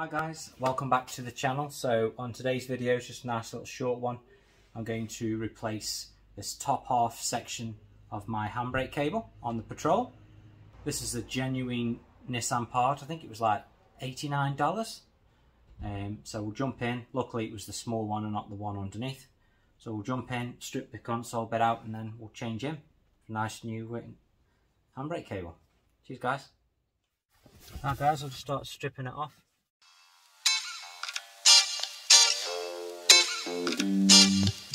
Hi guys, welcome back to the channel. So on today's video, it's just a nice little short one. I'm going to replace this top half section of my handbrake cable on the Patrol. This is a genuine Nissan part. I think it was like $89. Um, so we'll jump in. Luckily it was the small one and not the one underneath. So we'll jump in, strip the console bit out and then we'll change in. Nice new handbrake cable. Cheers guys. Now guys, I'll just start stripping it off. So there you go.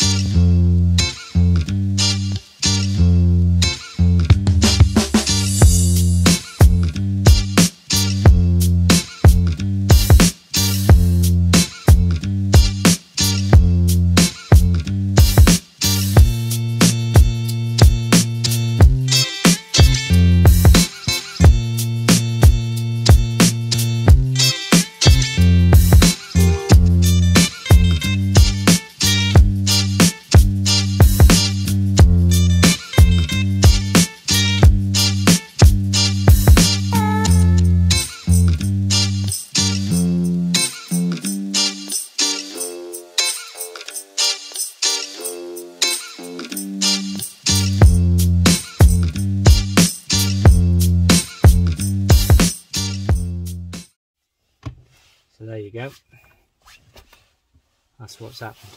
That's what's happened.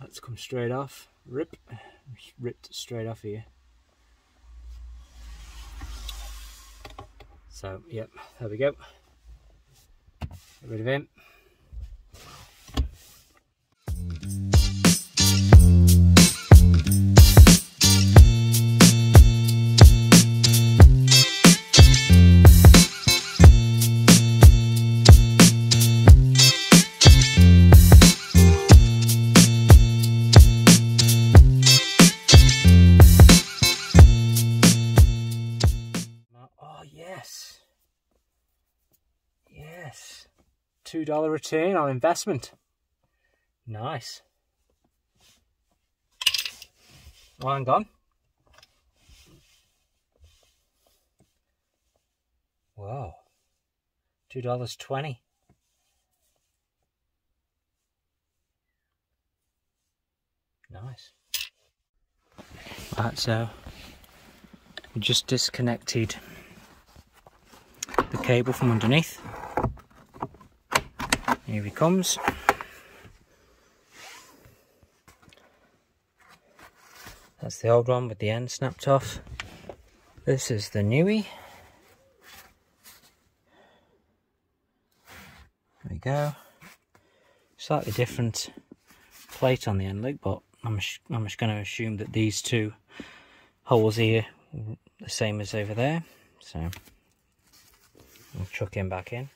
That's come straight off. Rip. Ripped straight off here. So, yep, there we go. Get rid of him. $2 return on investment. Nice. Well, hang on. Wow. $2.20. Nice. Right, so we just disconnected the cable from underneath. Here he comes. That's the old one with the end snapped off. This is the newie. There we go. Slightly different plate on the end loop, but I'm, I'm just going to assume that these two holes here the same as over there. So I'll chuck him back in.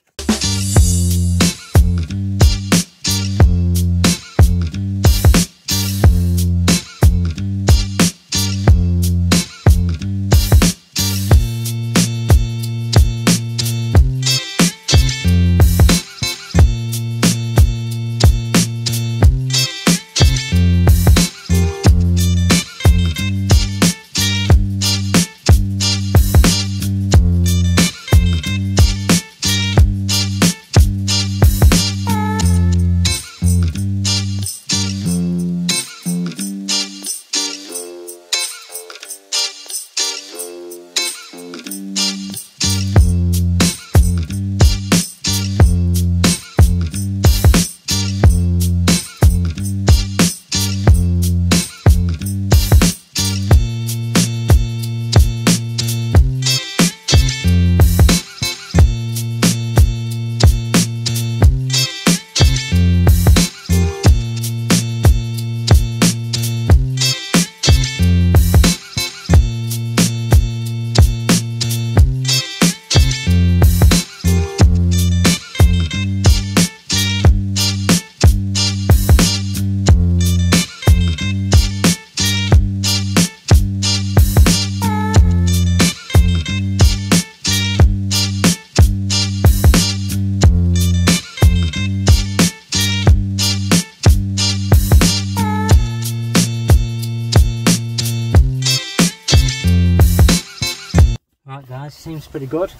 Seems pretty good.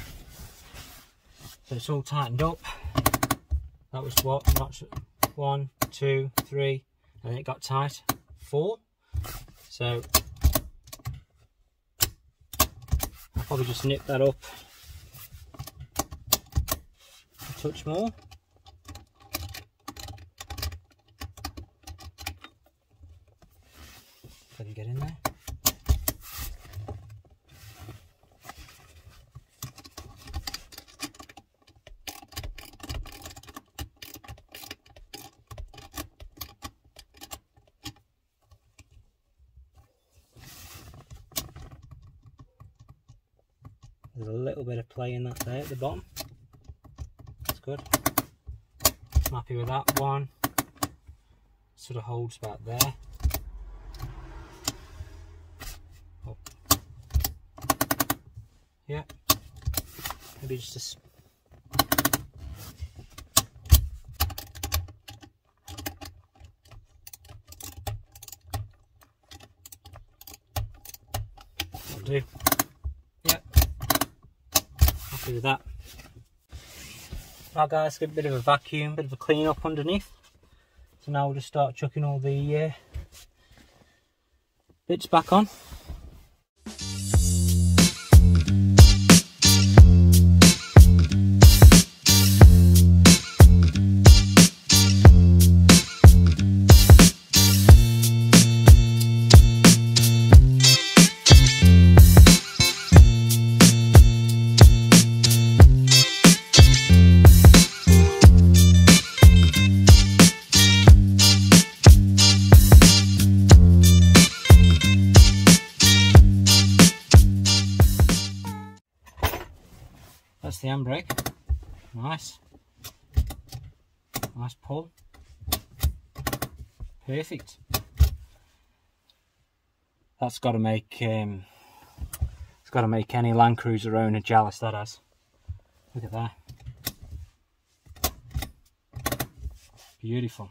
So it's all tightened up. That was what? Not one, two, three, and it got tight. Four. So I'll probably just nip that up a touch more. Can get in there. There's a little bit of play in that there at the bottom. That's good. I'm happy with that one. Sort of holds about there. Oh. Yeah. Maybe just a do that. Right guys, get a bit of a vacuum, bit of a clean up underneath. So now we'll just start chucking all the uh, bits back on. That's the handbrake. Nice. Nice pull. Perfect. That's got to make um, it's got to make any Land Cruiser owner jealous. That has. Look at that. Beautiful.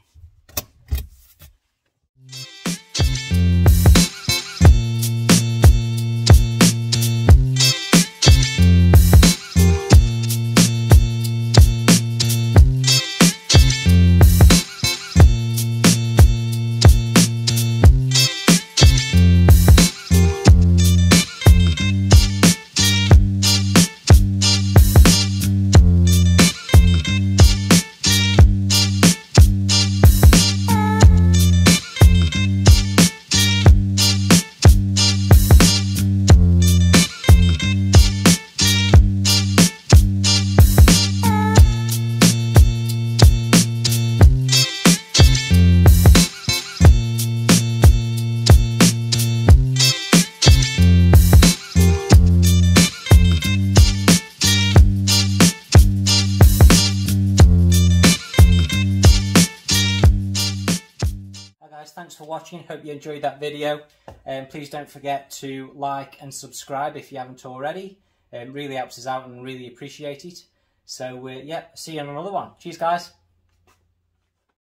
Thanks for watching. Hope you enjoyed that video. And um, please don't forget to like and subscribe if you haven't already. It um, really helps us out and really appreciate it. So, uh, yeah, see you on another one. Cheers, guys.